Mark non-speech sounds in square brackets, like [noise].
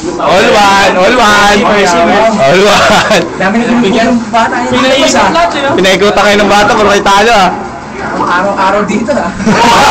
All one, all one. All one. Dami na pinipigyan ng bata. Pinaikot lahat yun. Pinaikutan kayo ng bata, puro kayo talo ah. Araw-araw dito ah. [laughs]